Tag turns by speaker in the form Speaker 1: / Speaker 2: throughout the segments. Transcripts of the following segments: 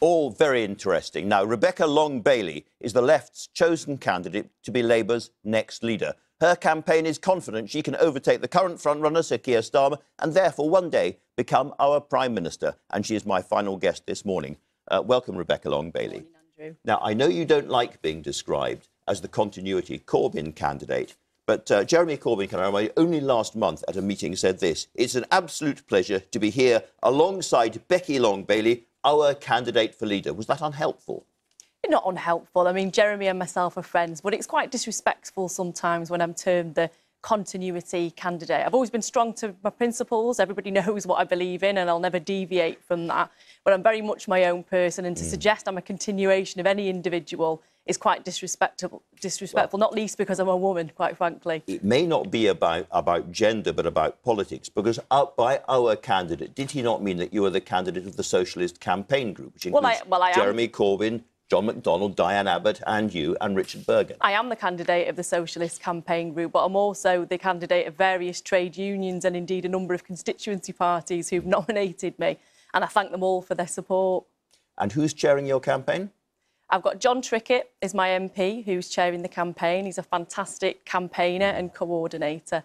Speaker 1: All very interesting. Now, Rebecca Long Bailey is the left's chosen candidate to be Labour's next leader. Her campaign is confident she can overtake the current frontrunner, Sir Keir Starmer, and therefore one day become our Prime Minister. And she is my final guest this morning. Uh, welcome, Rebecca Long Bailey.
Speaker 2: Morning,
Speaker 1: now, I know you don't like being described as the continuity Corbyn candidate, but uh, Jeremy Corbyn, only last month at a meeting said this It's an absolute pleasure to be here alongside Becky Long Bailey, our candidate for leader. Was that unhelpful?
Speaker 2: Not unhelpful. I mean, Jeremy and myself are friends, but it's quite disrespectful sometimes when I'm termed the continuity candidate. I've always been strong to my principles. Everybody knows what I believe in, and I'll never deviate from that. But I'm very much my own person, and to mm. suggest I'm a continuation of any individual is quite disrespectful, disrespectful well, not least because I'm a woman, quite frankly.
Speaker 1: It may not be about, about gender, but about politics, because out by our candidate, did he not mean that you are the candidate of the Socialist Campaign Group, which includes well, I, well, I Jeremy am. Corbyn, John McDonnell, Diane Abbott, and you, and Richard Burgon.
Speaker 2: I am the candidate of the Socialist Campaign Group, but I'm also the candidate of various trade unions and indeed a number of constituency parties who've nominated me, and I thank them all for their support.
Speaker 1: And who's chairing your campaign?
Speaker 2: I've got Jon Trickett is my MP who's chairing the campaign. He's a fantastic campaigner and coordinator.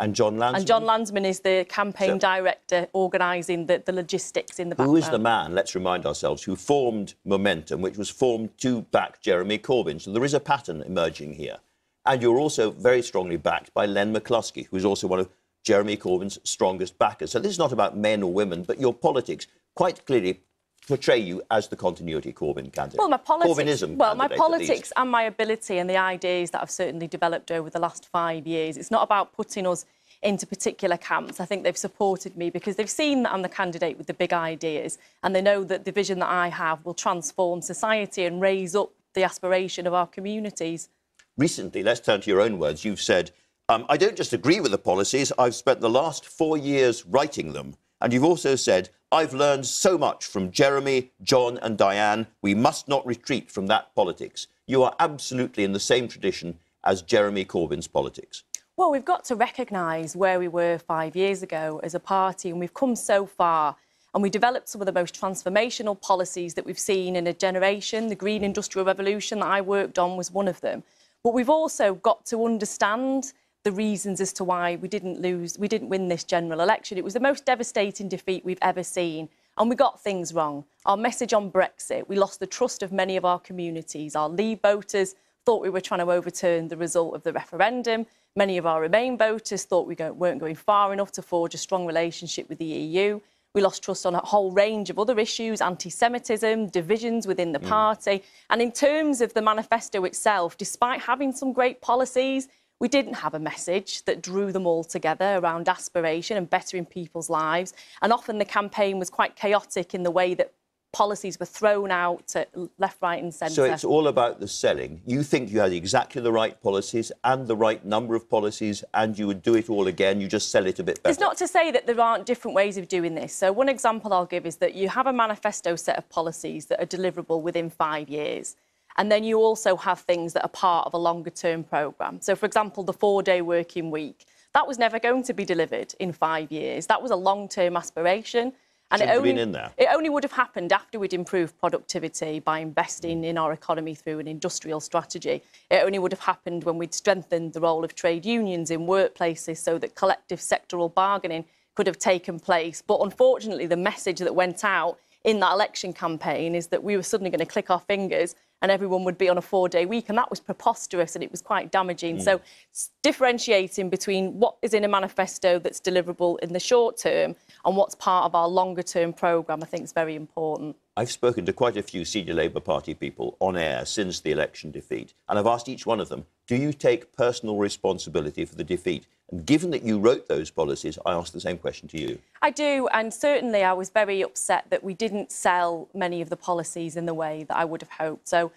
Speaker 1: And Jon Lansman?
Speaker 2: And Jon Lansman is the campaign so, director organising the, the logistics in the background.
Speaker 1: Who is the man, let's remind ourselves, who formed Momentum, which was formed to back Jeremy Corbyn. So there is a pattern emerging here. And you're also very strongly backed by Len McCluskey, who's also one of Jeremy Corbyn's strongest backers. So this is not about men or women, but your politics quite clearly portray you as the continuity Corbyn candidate?
Speaker 2: Well, my politics, Corbynism well, my politics and my ability and the ideas that I've certainly developed over the last five years. It's not about putting us into particular camps. I think they've supported me because they've seen that I'm the candidate with the big ideas and they know that the vision that I have will transform society and raise up the aspiration of our communities.
Speaker 1: Recently, let's turn to your own words. You've said, um, I don't just agree with the policies, I've spent the last four years writing them. And you've also said, I've learned so much from Jeremy, John, and Diane. We must not retreat from that politics. You are absolutely in the same tradition as Jeremy Corbyn's politics.
Speaker 2: Well, we've got to recognise where we were five years ago as a party, and we've come so far. And we developed some of the most transformational policies that we've seen in a generation. The Green Industrial Revolution that I worked on was one of them. But we've also got to understand the reasons as to why we didn't lose, we didn't win this general election. It was the most devastating defeat we've ever seen. And we got things wrong. Our message on Brexit, we lost the trust of many of our communities. Our Leave voters thought we were trying to overturn the result of the referendum. Many of our Remain voters thought we weren't going far enough to forge a strong relationship with the EU. We lost trust on a whole range of other issues, anti-Semitism, divisions within the mm. party. And in terms of the manifesto itself, despite having some great policies, we didn't have a message that drew them all together around aspiration and bettering people's lives. And often the campaign was quite chaotic in the way that policies were thrown out left, right, and centre.
Speaker 1: So it's all about the selling. You think you had exactly the right policies and the right number of policies, and you would do it all again. You just sell it a bit better.
Speaker 2: It's not to say that there aren't different ways of doing this. So one example I'll give is that you have a manifesto set of policies that are deliverable within five years. And then you also have things that are part of a longer term programme. So, for example, the four day working week. That was never going to be delivered in five years. That was a long term aspiration.
Speaker 1: And it only, it
Speaker 2: only would have happened after we'd improved productivity by investing in our economy through an industrial strategy. It only would have happened when we'd strengthened the role of trade unions in workplaces so that collective sectoral bargaining could have taken place. But unfortunately, the message that went out in that election campaign is that we were suddenly going to click our fingers and everyone would be on a four day week. And that was preposterous and it was quite damaging. Mm. So, differentiating between what is in a manifesto that's deliverable in the short term and what's part of our longer term programme, I think is very important.
Speaker 1: I've spoken to quite a few senior Labour Party people on air since the election defeat, and I've asked each one of them, do you take personal responsibility for the defeat? And given that you wrote those policies, I ask the same question to you.
Speaker 2: I do, and certainly I was very upset that we didn't sell many of the policies in the way that I would have hoped. So,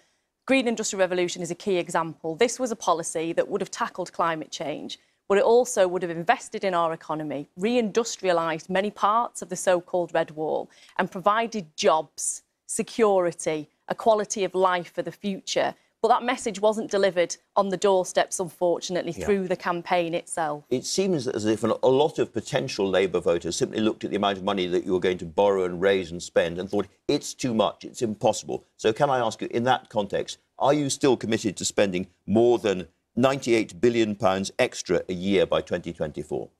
Speaker 2: Green Industrial Revolution is a key example. This was a policy that would have tackled climate change, but it also would have invested in our economy, reindustrialised many parts of the so-called Red Wall, and provided jobs, security, a quality of life for the future But that message wasn't delivered on the doorsteps, unfortunately,
Speaker 1: Yeah.
Speaker 2: through the campaign itself.
Speaker 1: It seems as if a lot of potential Labour voters simply looked at the amount of money that you were going to borrow and raise and spend and thought, it's too much, it's impossible. So, can I ask you, in that context, are you still committed to spending more than £98 billion extra a year by 2024?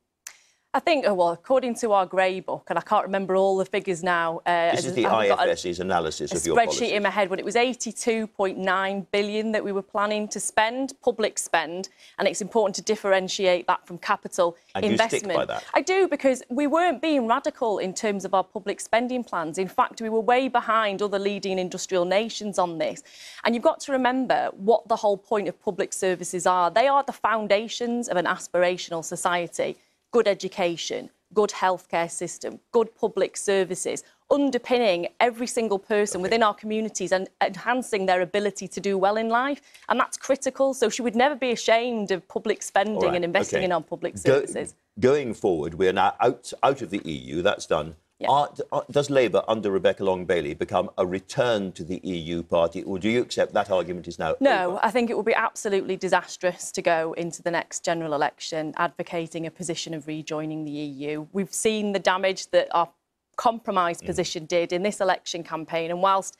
Speaker 2: I think, oh, well, according to our grey book, and I can't remember all the figures now. Uh,
Speaker 1: This is the
Speaker 2: I a-
Speaker 1: analysis
Speaker 2: a
Speaker 1: of your
Speaker 2: spreadsheet
Speaker 1: policy.
Speaker 2: in my head when it was 82.9 billion that we were planning to spend, public spend, and it's important to differentiate that from capital
Speaker 1: And
Speaker 2: investment.
Speaker 1: by that?
Speaker 2: I do because we weren't being radical in terms of our public spending plans. In fact, we were way behind other leading industrial nations on this. And you've got to remember what the whole point of public services are. They are the foundations of an aspirational society. Good education, good healthcare system, good public services, underpinning every single person within our communities and enhancing their ability to do well in life. And that's critical. So she would never be ashamed of public spending
Speaker 1: right,
Speaker 2: and investing
Speaker 1: okay.
Speaker 2: in our public
Speaker 1: Go-
Speaker 2: services.
Speaker 1: going forward, we're now out, out of the EU, that's done.
Speaker 2: Yeah.
Speaker 1: Are, are- does Labour, under Rebecca Long Bailey, become a return to the EU party, or do you accept that argument is now
Speaker 2: No,
Speaker 1: over?
Speaker 2: I think it would be absolutely disastrous to go into the next general election advocating a position of rejoining the EU. We've seen the damage that our compromise
Speaker 1: Mm.
Speaker 2: position did in this election campaign, and whilst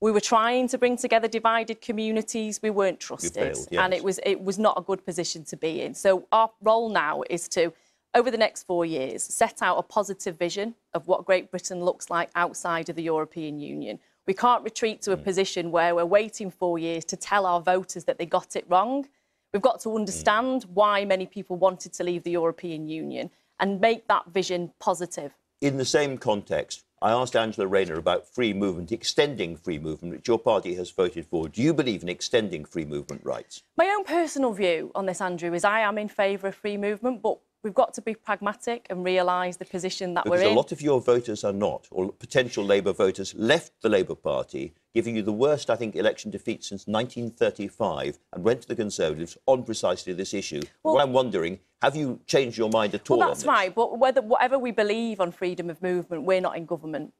Speaker 2: we were trying to bring together divided communities, we weren't trusted,
Speaker 1: failed,
Speaker 2: and it was it was not a good position to be in. So our role now is to over the next four years, set out a positive vision of what Great Britain looks like outside of the European Union. We can't retreat to a hmm. position where we're waiting four years to tell our voters that they got it wrong. We've got to hmm. understand why many people wanted to leave the European Union and make that vision positive.
Speaker 1: In the same context, I asked Angela Rayner about free movement, extending free movement, which your party has voted for. Do you believe in extending free movement rights?
Speaker 2: My own personal view on this, Andrew, is I am in favour of free movement, but we've got to be pragmatic and realise the position that
Speaker 1: Because
Speaker 2: we're in.
Speaker 1: a lot of your voters are not, or potential Labour voters left the Labour Party, giving you the worst, I think, election defeat since 1935, and went to the Conservatives on precisely this issue. what I'm wondering, have you changed your mind at all?
Speaker 2: Well,
Speaker 1: on
Speaker 2: that's right. But whether whatever we believe on freedom of movement, we're not in government.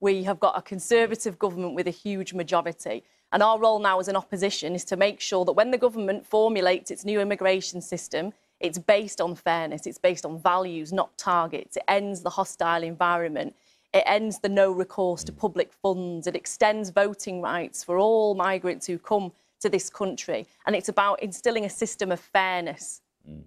Speaker 2: We have got a conservative government with a huge majority. And our role now as an opposition is to make sure that when the government formulates its new immigration system, it's based on fairness, it's based on values, not targets. It ends the hostile environment. It ends the no recourse to public funds. It extends voting rights for all migrants who come to this country. And it's about instilling a system of fairness mm.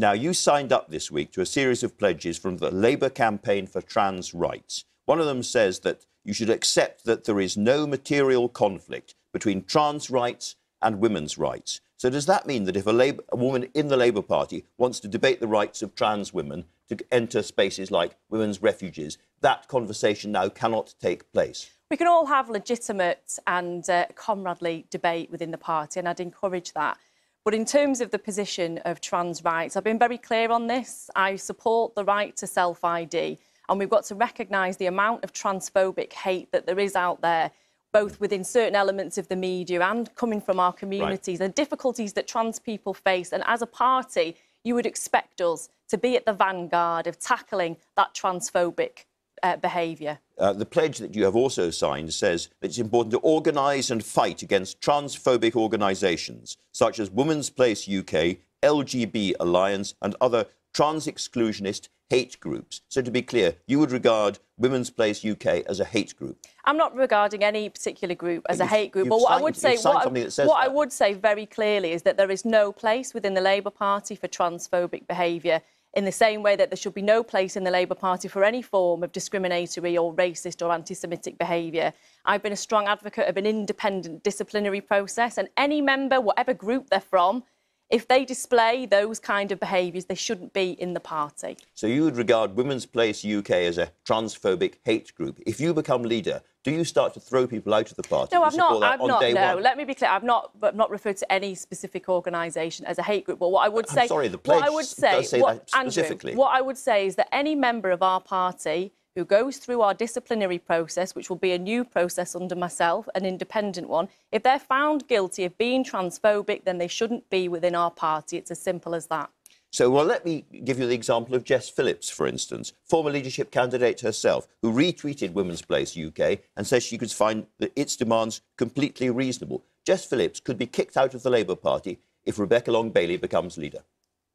Speaker 1: Now, you signed up this week to a series of pledges from the Labour campaign for trans rights. One of them says that you should accept that there is no material conflict between trans rights and women's rights. So, does that mean that if a, Labour, a woman in the Labour Party wants to debate the rights of trans women to enter spaces like women's refuges, that conversation now cannot take place?
Speaker 2: We can all have legitimate and uh, comradely debate within the party, and I'd encourage that. But in terms of the position of trans rights, I've been very clear on this. I support the right to self ID, and we've got to recognise the amount of transphobic hate that there is out there, both within certain elements of the media and coming from our communities, and difficulties that trans people face. And as a party, you would expect us to be at the vanguard of tackling that transphobic uh, behaviour.
Speaker 1: Uh, the pledge that you have also signed says that it's important to organise and fight against transphobic organisations such as Women's Place UK, LGB Alliance, and other trans exclusionist hate groups. So, to be clear, you would regard Women's Place UK as a hate group.
Speaker 2: I'm not regarding any particular group as a hate group, but what I would say, what, I,
Speaker 1: something that says
Speaker 2: what I would say very clearly is that there is no place within the Labour Party for transphobic behaviour. In the same way that there should be no place in the Labour Party for any form of discriminatory or racist or anti-Semitic behaviour. I've been a strong advocate of an independent disciplinary process, and any member, whatever group they're from, if they display those kind of behaviours, they shouldn't be in the party.
Speaker 1: So, you would regard Women's Place UK as a transphobic hate group. If you become leader, do you start to throw people out of the party?
Speaker 2: No, I've not. I've
Speaker 1: on
Speaker 2: not. No,
Speaker 1: one?
Speaker 2: let me be clear. I've not. I've not referred to any specific organisation as a hate group. But what I would
Speaker 1: I'm
Speaker 2: say,
Speaker 1: sorry, the
Speaker 2: what I would say,
Speaker 1: say
Speaker 2: what,
Speaker 1: that
Speaker 2: Andrew,
Speaker 1: specifically.
Speaker 2: what I would say is that any member of our party who goes through our disciplinary process, which will be a new process under myself, an independent one, if they're found guilty of being transphobic, then they shouldn't be within our party. It's as simple as that.
Speaker 1: So, well, let me give you the example of Jess Phillips, for instance, former leadership candidate herself, who retweeted Women's Place UK and says she could find its demands completely reasonable. Jess Phillips could be kicked out of the Labour Party if Rebecca Long Bailey becomes leader.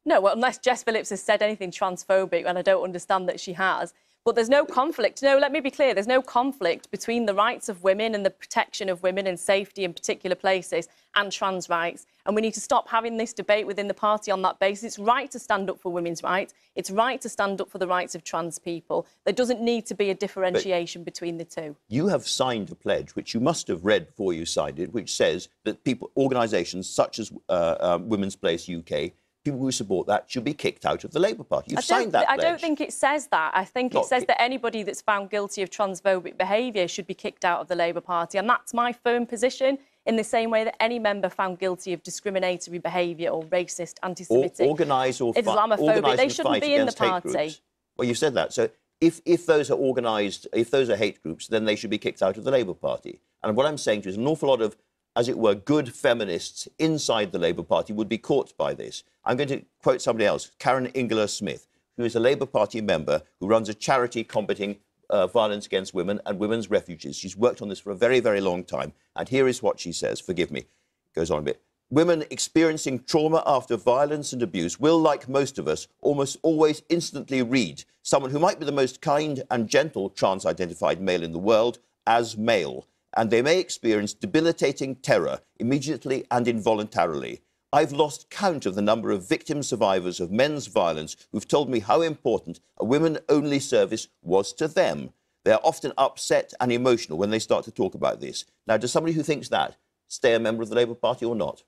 Speaker 2: No, well, unless Jess Phillips has said anything transphobic, and I don't understand that she has. But there's no conflict. No, let me be clear. There's no conflict between the rights of women and the protection of women and safety in particular places and trans rights. And we need to stop having this debate within the party on that basis. It's right to stand up for women's rights. It's right to stand up for the rights of trans people. There doesn't need to be a differentiation but between the two.
Speaker 1: You have signed a pledge, which you must have read before you signed it, which says that people, organisations such as uh, uh, Women's Place UK people who support that should be kicked out of the Labour Party. You've signed that
Speaker 2: I don't think it says that. I think Not it says that anybody that's found guilty of transphobic behaviour should be kicked out of the Labour Party. And that's my firm position in the same way that any member found guilty of discriminatory behaviour or racist, anti-Semitic,
Speaker 1: or, organised or
Speaker 2: Islamophobic, they shouldn't be in the party.
Speaker 1: Well, you've said that. So if, if those are organised, if those are hate groups, then they should be kicked out of the Labour Party. And what I'm saying to you is an awful lot of as it were, good feminists inside the Labour Party would be caught by this. I'm going to quote somebody else, Karen Ingala Smith, who is a Labour Party member who runs a charity combating uh, violence against women and women's refugees. She's worked on this for a very, very long time. And here is what she says. Forgive me. Goes on a bit. Women experiencing trauma after violence and abuse will, like most of us, almost always instantly read someone who might be the most kind and gentle trans identified male in the world as male and they may experience debilitating terror immediately and involuntarily. I've lost count of the number of victim survivors of men's violence who've told me how important a women only service was to them. They're often upset and emotional when they start to talk about this. Now, does somebody who thinks that stay a member of the Labour Party or not?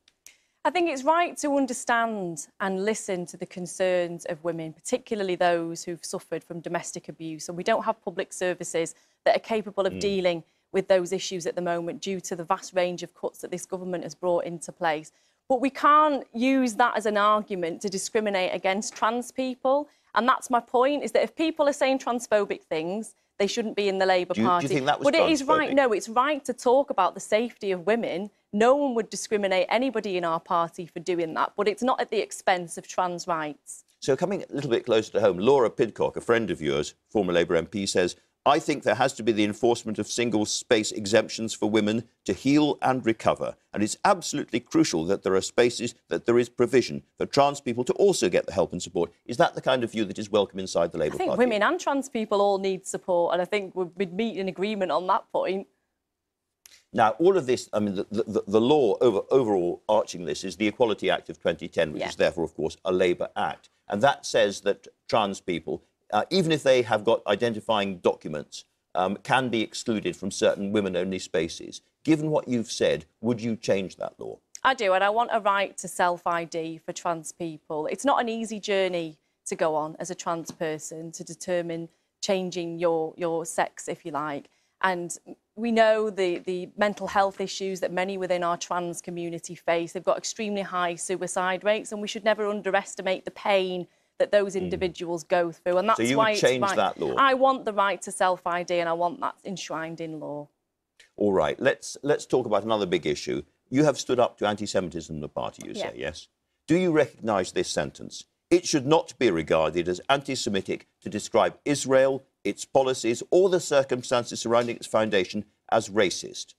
Speaker 2: I think it's right to understand and listen to the concerns of women, particularly those who've suffered from domestic abuse. And we don't have public services that are capable of mm. dealing with those issues at the moment due to the vast range of cuts that this government has brought into place. But we can't use that as an argument to discriminate against trans people. And that's my point, is that if people are saying transphobic things, they shouldn't be in the Labour
Speaker 1: do you,
Speaker 2: Party.
Speaker 1: Do you think that was
Speaker 2: but it is right, no, it's right to talk about the safety of women. No one would discriminate anybody in our party for doing that, but it's not at the expense of trans rights.
Speaker 1: So coming a little bit closer to home, Laura Pidcock, a friend of yours, former Labour MP, says I think there has to be the enforcement of single space exemptions for women to heal and recover. And it's absolutely crucial that there are spaces, that there is provision for trans people to also get the help and support. Is that the kind of view that is welcome inside the Labour
Speaker 2: Party? I think
Speaker 1: Party?
Speaker 2: women and trans people all need support, and I think we'd meet in agreement on that point.
Speaker 1: Now, all of this, I mean, the, the, the law over, overall arching this is the Equality Act of 2010, which yeah. is therefore, of course, a Labour Act. And that says that trans people uh, even if they have got identifying documents, um, can be excluded from certain women-only spaces. Given what you've said, would you change that law?
Speaker 2: I do, and I want a right to self-ID for trans people. It's not an easy journey to go on as a trans person to determine changing your, your sex, if you like. And we know the, the mental health issues that many within our trans community face. They've got extremely high suicide rates, and we should never underestimate the pain that those hmm. individuals mm. go through. And that's
Speaker 1: so you
Speaker 2: why
Speaker 1: would change
Speaker 2: right.
Speaker 1: that law?
Speaker 2: I want the right to self-ID and I want that enshrined in law.
Speaker 1: All right, let's, let's talk about another big issue. You have stood up to anti-Semitism in the party, you yeah. say, yes? Do you recognise this sentence? It should not be regarded as anti-Semitic to describe Israel, its policies, or the circumstances surrounding its foundation as racist.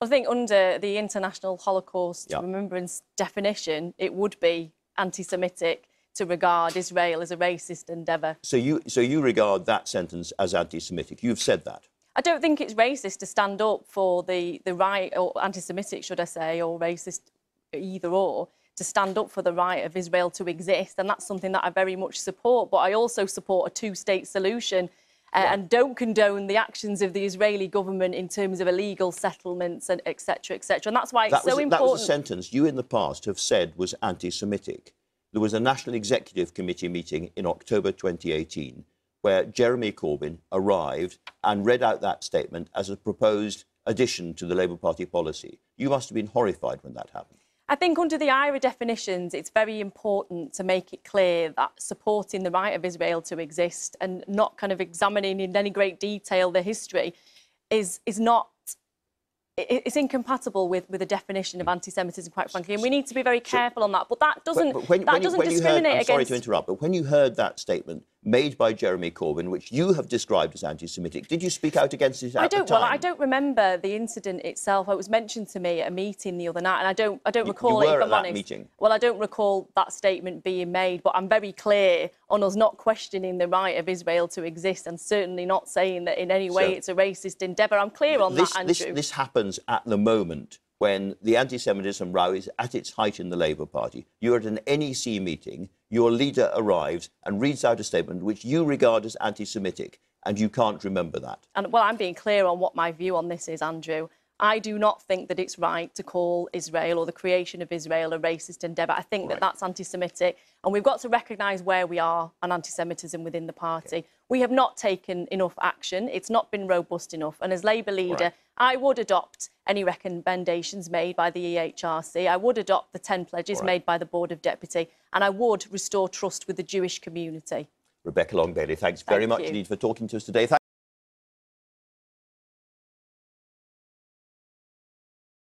Speaker 2: I think under the International Holocaust. Remembrance definition, it would be anti-Semitic to regard Israel as a racist endeavour.
Speaker 1: So you, so you regard that sentence as anti-Semitic? You've said that?
Speaker 2: I don't think it's racist to stand up for the, the right, or anti-Semitic, should I say, or racist, either or, to stand up for the right of Israel to exist. And that's something that I very much support. But I also support a two-state solution uh, yeah. and don't condone the actions of the Israeli government in terms of illegal settlements and etc. etc. And that's why it's
Speaker 1: that
Speaker 2: so
Speaker 1: was,
Speaker 2: important.
Speaker 1: That was a sentence you in the past have said was anti-Semitic there was a National Executive Committee meeting in October 2018 where Jeremy Corbyn arrived and read out that statement as a proposed addition to the Labour Party policy. You must have been horrified when that happened.
Speaker 2: I think under the IHRA definitions, it's very important to make it clear that supporting the right of Israel to exist and not kind of examining in any great detail the history is, is not it's incompatible with, with the definition of hmm. anti-Semitism, quite frankly, and we need to be very careful on that. But that doesn't
Speaker 1: But- when,
Speaker 2: that
Speaker 1: when
Speaker 2: doesn't
Speaker 1: you heard,
Speaker 2: discriminate
Speaker 1: I'm
Speaker 2: against.
Speaker 1: sorry to interrupt, but when you heard that statement made by Jeremy Corbyn, which you have described as anti-Semitic, did you speak out against it
Speaker 2: I don't. Well, I don't remember the incident itself. It was mentioned to me at a meeting the other night, and I don't. I don't
Speaker 1: You- you
Speaker 2: recall
Speaker 1: were
Speaker 2: it. If I'm honest.
Speaker 1: meeting?
Speaker 2: Well, I don't recall that statement being made, but I'm very clear on us not questioning the right of Israel to exist, and certainly not saying that in any way
Speaker 1: So-
Speaker 2: it's a racist endeavour. I'm clear on
Speaker 1: this,
Speaker 2: that,
Speaker 1: this,
Speaker 2: Andrew.
Speaker 1: this happens at the moment when the anti-Semitism row is at its height in the Labour Party. You're at an NEC meeting, your leader arrives and reads out a statement which you regard as anti-Semitic, and you can't remember that.
Speaker 2: And well, I'm being clear on what my view on this is, Andrew. I do not think that it's right to call Israel or the creation of Israel a racist endeavour. I think that that's anti Semitic. And we've got to recognise where we are on anti Semitism within the party. We have not taken enough action. It's not been robust enough. And as Labour leader,
Speaker 1: right.
Speaker 2: I would adopt any recommendations made by the EHRC. I would adopt the 10 pledges
Speaker 1: right.
Speaker 2: made by the Board of Deputy. And I would restore trust with the Jewish community.
Speaker 1: Rebecca Long Bailey, thanks very much
Speaker 2: you.
Speaker 1: indeed for talking to us today.